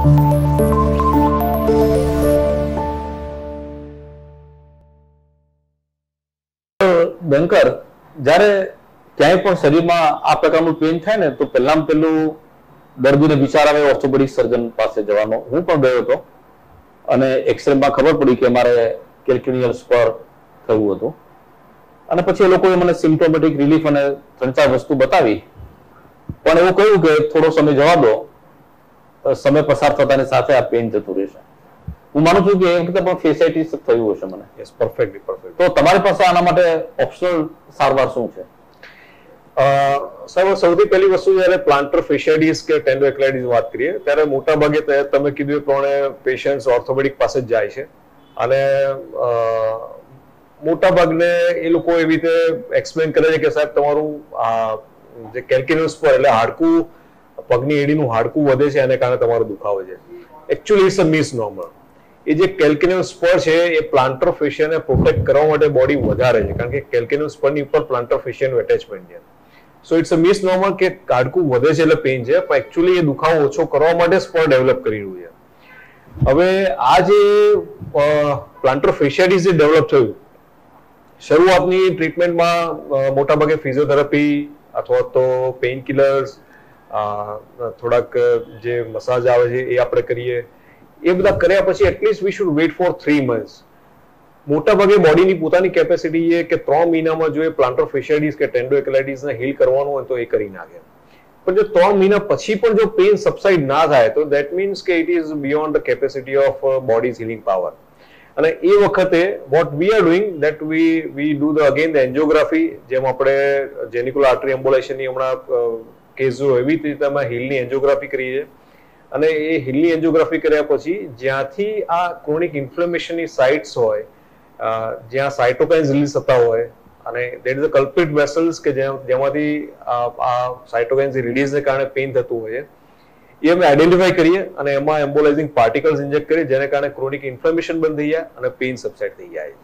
Banker જ્યારે ક્યાંય પણ શરીરમાં આ પ્રકારનું પેન થાય ને, તો પહેલામાં પહેલું દર્દીને વિચાર આવે ઓર્થોપેડિક સર્જન પાસે જવાનો. હું પણ ગયો હતો અને એક્સરેમાં ખબર પડી કે મારે કેલ્ક્યુનિયલ સ્પર થયું હતું. અને પછી એ લોકોએ મને સિમ્ટોમેટિક રિલીફ અને ત્રણ ચાર વસ્તુ બતાવી. પણ એવું કહ્યું કે થોડો સમય જવા દો. સમય પસાર થતાની સાથે આ પેઇન જતું રહેશે. હું માનું છું કે એ વખતે પણ ફેસાઇટીસ થયું હશે મને. યસ પરફેક્ટલી પરફેક્ટ તો તમારી પાસે આના માટે ઓપ્શનલ સારવાર શું છે? સાહેબ સૌથી પહેલી વસ્તુ જ્યારે પ્લાન્ટર ફેશિયાઇટિસ કે ટેન્ડોએક્લાઇટિસ વાત કરીએ ત્યારે મોટા ભાગે તમે કીધું એ પ્રમાણે પેશન્ટ્સ ઓર્થોપેડિક પાસે જ જાય છે. અને મોટા ભાગને એ લોકો એવી રીતે એક્સપ્લેન કરે છે કે સાહેબ તમારું જે કેલ્ક્યુલસ પર એટલે હાડકું પગની એડીનું હાડકું વધે છે એને કારણે તમારો દુખાવો છે. Actually it's a miss normal એ જે કેલ્ક્યુલસ સ્પર છે, એ પ્લાન્ટર ફેશિયાને પ્રોટેક્ટ કરવા માટે બોડી વધારે છે. કારણ કે કેલ્ક્યુલસ સ્પરની ઉપર પ્લાન્ટર ફેશિયાનું એટેચમેન્ટ છે. So it's a miss normal કે હાડકું વધે છે એટલે પેઇન છે, પણ એકચ્યુઅલી એ દુખાવો ઓછો કરવા માટે સ્પર ડેવલપ કરી રહ્યું છે. હવે, આ જે પ્લાન્ટર ફેશિયાટિસ જે ડેવલપ થયું, શરૂઆતની ટ્રીટમેન્ટમાં મોટાભાગે ફિઝિયોથેરાપી અથવા તો પેઇન કિલર્સ થોડાક જે મસાજ આવે છે એ આપણે કરીએ. એ બધા કર્યા પછી at least we should wait for three months મોટાભાગે બોડીની પોતાની કેપેસિટી છે કે ત્રણ મહિનામાં જો એ પ્લાન્ટર ફેશિયાટિસ કે ટેન્ડોએક્લાઇટિસને હીલ કરવાનું હોય તો એ કરી નાખે. પણ જો ત્રણ મહિના પછી પણ જો પેઇન સબસાઇડ ના થાય, તો દેટ મીન્સ કે it is beyond the capacity of body's healing power અને એ વખતે what we are doing that we we do the again the angiography જેમ આપણે જેનિકુલર આર્ટરી એમ્બોલેશનની હમણાં જો એવી રીતે અમે હિલની એન્જિયોગ્રાફી કરીએ અને એ હિલની એન્જિયોગ્રાફી કર્યા પછી જ્યાંથી આ ક્રોનિક ઇન્ફ્લેમેશનની સાઇટ્સ હોય જ્યાં સાઇટોકાઇન્સ રિલીઝ થતા હોય, અને that is a culprit vessels કે જેમાંથી આ સાઇટોકાઇન્સ રિલીઝને કારણે પેઇન થતું હોય છે. એ અમે આઈડેન્ટિફાઈ કરીએ અને એમાં એમ્બોલાઇઝિંગ પાર્ટિકલ્સ ઇન્જેક્ટ કરીએ, જેને કારણે ક્રોનિક ઇન્ફ્લેમેશન બંધ થઈ જાય અને પેઇન સબસાઇડ થઈ જાય.